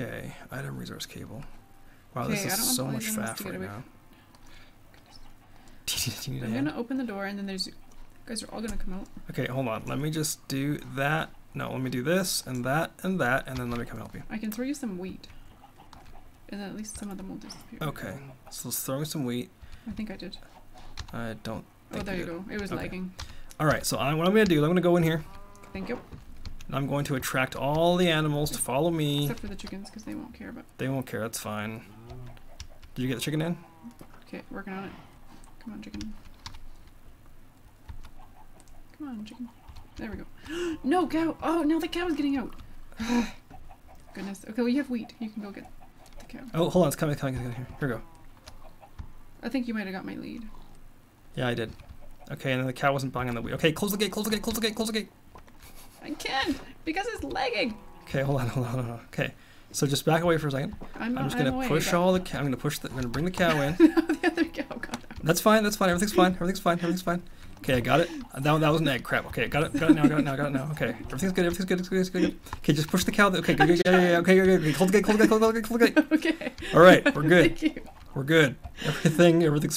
Okay, item resource cable. Wow, Okay, this is so much faff right now. Do you need a I'm hand? gonna open the door and then there's you guys are all gonna come out. Okay, hold on. Let me just do that. No, let me do this and that and that, and then let me come help you. I can throw you some wheat. And then at least some of them will disappear. Okay, so let's throw some wheat. I think I did. I don't. Oh, there you go. It was Okay. lagging. All right, so I, what I'm to do, I'm to go in here, Thank you. And I'm going to attract all the animals to follow me. Except for the chickens because they won't care. But They won't care. That's fine. Did you get the chicken in? okay, working on it. Come on, chicken. Come on, chicken. There we go. no cow. Oh, now the cow is getting out. Goodness. Okay, well you have wheat. You can go get the cow. Oh, hold on. It's coming. It's coming. Coming. Here. Here we go. I think you might have got my lead. Yeah, I did. Okay, and then the cow wasn't buying on the wheel. Okay, close the gate. Close the gate. Close the gate. Close the gate. I can't because it's lagging. Okay, hold on. Hold on. Hold on. Okay, so just back away for a second. I'm, I'm just I'm gonna away, push all the. Cow, I'm gonna push the. I'm gonna bring the cow in. the other cow got out. That's fine. That's fine. Everything's fine. Everything's fine. Everything's fine. Okay, I got it. That, that was an egg. Crap. Okay, got it. Got it now. Got it now. Got it now. Okay, everything's good. Everything's good. Everything's good. Good. Okay, just push the cow. Okay, good. good, Yeah, yeah, yeah. Okay, good. good, good. Hold the gate. Hold the gate. Hold the gate. Hold the gate. okay. All right, we're good. Thank you. We're good. Everything. Everything's